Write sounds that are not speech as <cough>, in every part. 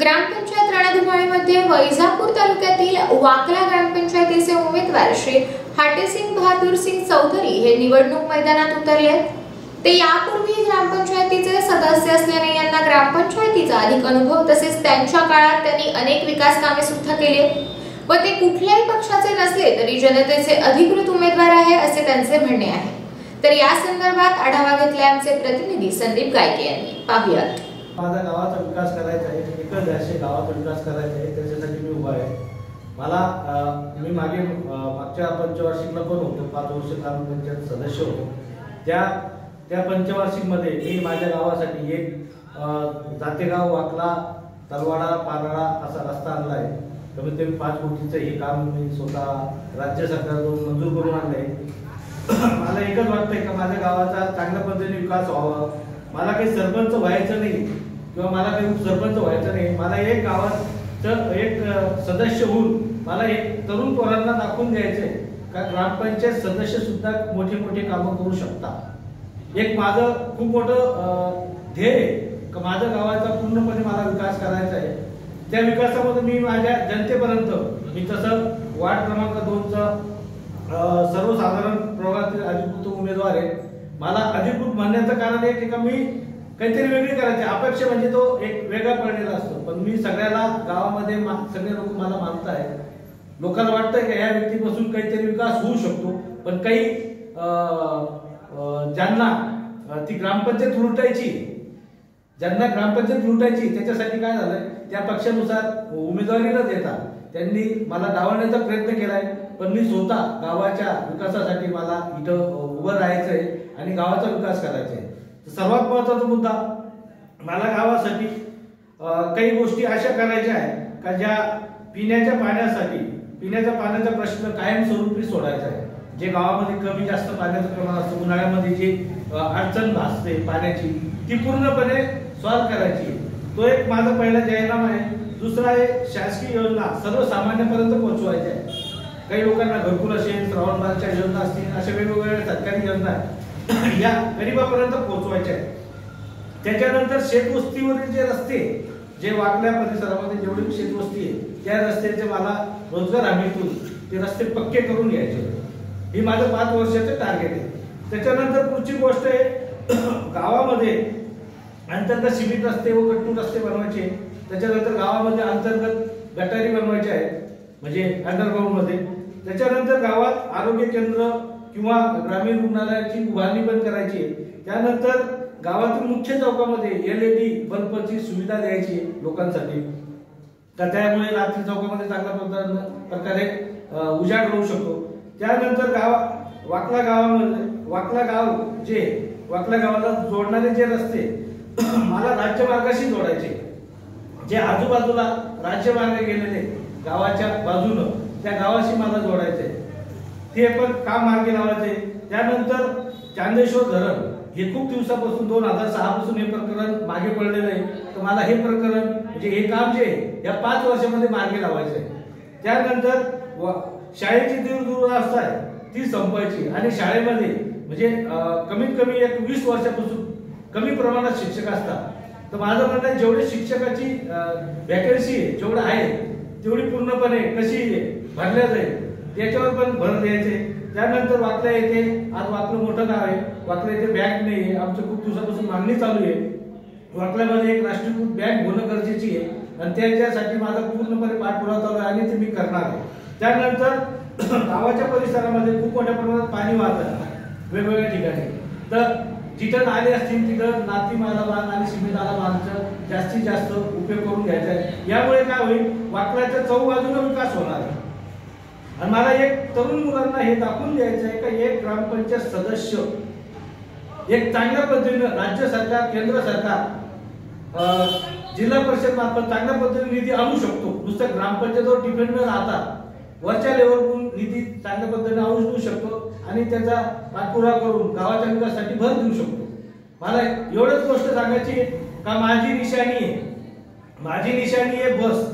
ग्रामपंचायत रणधुमाळीमध्ये वैजापूर तालुक्यातील वाकला ग्रामपंचायतीचे उमेदवार श्री हाटेसिंग बहादूर सिंग चौधरी हे निवडणूक मैदानात उतरले आहेत. ते यापूर्वी ग्रामपंचायतीचे सदस्य असल्याने यांना ग्रामपंचायतीचा अधिक अनुभव तसेच त्यांच्या काळात त्यांनी अनेक विकास कामे सुद्धा केले व ते कुठल्याही पक्षाचे नसले तरी जनतेचे अधिकृत उमेदवार आहे असे त्यांचे म्हणणे आहे. तर या संदर्भात आढावा घेतला आमचे प्रतिनिधी संदीप गायके यांनी. पाहुयात. माझा गावाचा विकास करायचा आहे. एकच असे गावाचा विकास करायचा आहे त्याच्यासाठी मी उभा आहे. मला मी मागे मागच्या पंचवार्षिकला पण होतो पाच वर्ष ग्रामपंचायत सदस्य होतो. त्या त्या पंचवार्षिकमध्ये मी माझ्या गावासाठी एक जातेगाव वाकला तलवाडा पारळा असा रस्ता आणला आहे. कमीत कमी पाच कोटीचं हे काम मी स्वतः राज्य सरकारकडून मंजूर करून आणलं आहे मला एकच वाटतंय का माझ्या गावाचा चांगल्या पद्धतीने विकास व्हावा. मला काही सरपंच व्हायचं नाही. किंवा मला काही सरपंच व्हायचं नाही. मला एक गावाचं एक सदस्य होऊन मला एक तरुण पोरांना दाखवून द्यायचंय का ग्रामपंचायत सदस्य सुद्धा मोठे मोठे कामं करू शकतात एक माझं खूप मोठं ध्येय आहे. का माझ्या गावाचा पूर्णपणे मला विकास करायचा आहे. त्या विकासामध्ये मी माझ्या जनतेपर्यंत मी तसं वार्ड क्रमांक दोनचं सर्वसाधारण प्रभागातील अधिकृत उमेदवार आहे. मला अधिकृत म्हणण्याचं कारण एक की का मी काहीतरी वेगळी करायची. अपेक्षा म्हणजे तो एक वेगळा परिणाम असतो. पण मी सगळ्याला गावामध्ये मा- सगळे लोक मला मानतायत. लोकांना वाटतं की या व्यक्तीपासून काहीतरी विकास होऊ शकतो. पण काही ज्यांना ती ग्रामपंचायत लुटायची ज्यांना ग्रामपंचायत लुटायची त्याच्यासाठी काय झालंय? त्या पक्षानुसार उमेदवारी देतात त्यांनी मला डावलण्याचा प्रयत्न केलाय पण मी स्वतः गावाच्या विकासासाठी मला इथं उभं राहायचंय आणि गावाचा विकास करायचा आहे सर्वात महत्त्वाचा मुद्दा मला गावासाठी काही गोष्टी अशा करायच्या आहेत का ज्या पिण्याच्या पाण्यासाठी पिण्याच्या पाण्याचा प्रश्न कायमस्वरूपी सोडायचा आहे. जे गावामध्ये कमी जास्त पाण्याचं प्रमाण असतं उन्हाळ्यामध्ये जी अडचण भासते पाण्याची ती पूर्णपणे सॉल्व्ह करायची तो एक माझा पहिला जाहीरनामा आहे. दुसरा आहे शासकीय योजना सर्वसामान्यपर्यंत पोहोचवायच्या आहे काही लोकांना घरकुल असेल श्रावणबागच्या योजना असतील अशा वेगवेगळ्या सरकारी योजना आहेत. या गरीबापर्यंत पोहोचवायच्या आहेत. त्याच्यानंतर शेतवस्तीवरील जे रस्ते जे वाकल्या परिसरामध्ये जेवढी शेतवस्ती आहे त्या रस्त्याचे मला रोजगार हमीतून ते रस्ते पक्के करून घ्यायचे ही माझं पाच वर्षाचं टार्गेट आहे. त्याच्यानंतर पुढची गोष्ट आहे <clears throat> गावामध्ये अंतर्गत सिमेंट रस्ते व गट्टू रस्ते बनवायचे. त्याच्यानंतर गावामध्ये अंतर्गत गटारी बनवायचे आहेत म्हणजे अंडरग्राऊंडमध्ये त्याच्यानंतर गावात आरोग्य केंद्र किंवा ग्रामीण रुग्णालयाची उभारणी पण करायची आहे. त्यानंतर गावातील मुख्य चौकामध्ये एल ई डी बल्बची सुविधा द्यायची आहे लोकांसाठी. तर त्यामुळे रात्री चौकामध्ये चांगल्या प्रकारे- उजाड राहू शकतो. त्यानंतर गाव वाकला गावामध्ये वाकला गाव जे वाकला गावाला जोडणारे जे रस्ते <clears throat> मला राज्यमार्गाशी जोडायचे जे आजूबाजूला राज्यमार्ग गेलेले गावाच्या बाजूनं त्या गावाशी मला जोडायचे ते पण काम मार्गी लावायचे? त्यानंतर चांदेश्वर धरण हे खूप दिवसापासून दोन हजार सहा पासून हे प्रकरण मागे पडलेलं आहे. तर मला हे प्रकरण म्हणजे हे काम जे आहे, या पाच वर्षामध्ये मार्गी लावायचं आहे त्यानंतर व- शाळेची दूर दुरावस्था आहे ती संपवायची आणि शाळेमध्ये म्हणजे कमीत कमी एक वीस वर्षापासून कमी प्रमाणात शिक्षक असतात. तर माझं म्हणणं आहे जेवढे शिक्षकाची वॅकन्सी आहे जेवढं आहे तेवढी पूर्णपणे कशी भरल्या जाईल त्याच्यावर पण भर द्यायचे. त्यानंतर वाकल्या येथे आज वाकलं मोठं गाव आहे. वाकल्या येथे बँक नाही आहे. आमच्या खूप दिवसापासून मागणी चालू आहे. वाकल्यामध्ये एक राष्ट्रीयकृत बँक होणं गरजेची आहे. आणि त्याच्यासाठी माझा पूर्णपणे पाठपुरावा चालू आहे आणि ते मी करणार आहे. त्यानंतर <clears throat> गावाच्या परिसरामध्ये खूप मोठ्या प्रमाणात पाणी वाहतं. वेगवेगळ्या ठिकाणी. तर जिथं नाले असतील तिथं नाती माझा बांध आणि सिमेंटाला बांधचं जास्तीत जास्त उपयोग करून घ्यायचा आहे. यामुळे काय होईल? वाकल्याच्या चौबाजूनं विकास होणार आहे. आणि मला एक तरुण मुलांना हे दाखवून द्यायचं आहे का एक ग्रामपंचायत सदस्य एक चांगल्या पद्धतीनं राज्य सरकार केंद्र सरकार जिल्हा परिषद मार्फत चांगल्या पद्धतीने निधी आणू शकतो. नुसतं ग्रामपंचायतीवर डिपेंड न राहता वरच्या लेवलवरून निधी चांगल्या पद्धतीने आणू शकतो आणि त्याचा पाठपुरावा करून गावाच्या विकासासाठी भर देऊ शकतो. मला एवढंच गोष्ट सांगायची का माझी निशाणी आहे. माझी निशाणी आहे बस.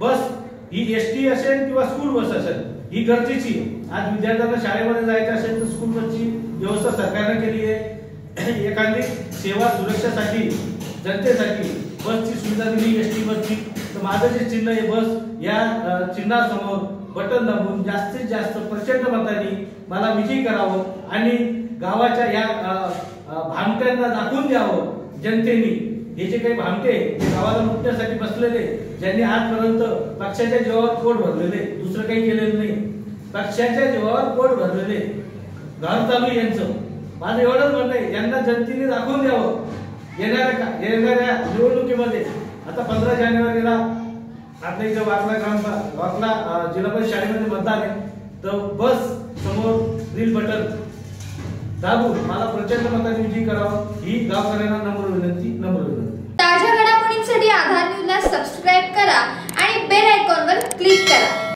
बस ही एस टी असेल किंवा स्कूल बस असेल. ही गरजेची आज विद्यार्थ्यांना शाळेमध्ये जायचं असेल तर स्कूल बसची व्यवस्था सरकारने केली आहे. <clears throat> एखादी सेवा सुरक्षेसाठी जनतेसाठी बसची सुविधा दिली एस टी बसची. तर माझं जे चिन्ह आहे बस या चिन्हासमोर बटन दाबून जास्तीत जास्त प्रचंड मतांनी मला विजयी करावं आणि गावाच्या या भामट्यांना दाखवून द्यावं जनतेनी. हे जे काही भामटे गावाला लुटण्यासाठी बसलेले ज्यांनी आजपर्यंत पक्षाच्या जीवावर पोट भरलेले दुसरं काही केलेलं नाही. पक्षाच्या जीवावर पोट भरलेले. घर चालू यांचं. माझं एवढंच म्हणणं आहे यांना जनतेने दाखवून द्यावं. येणाऱ्या का- येणाऱ्या निवडणुकीमध्ये आता पंधरा जानेवारीला आपल्या इथं वाकला ग्राम वाकला जिल्हा परिषद शाळेमध्ये मतदान आहे. तर बस समोर रील बटन दाबून मला प्रचंड मताने विजयी करावं. ही गावकऱ्यांना नम्र विनंती नम्र सबस्क्राईब करा आणि बेल आयकॉनवर क्लिक करा.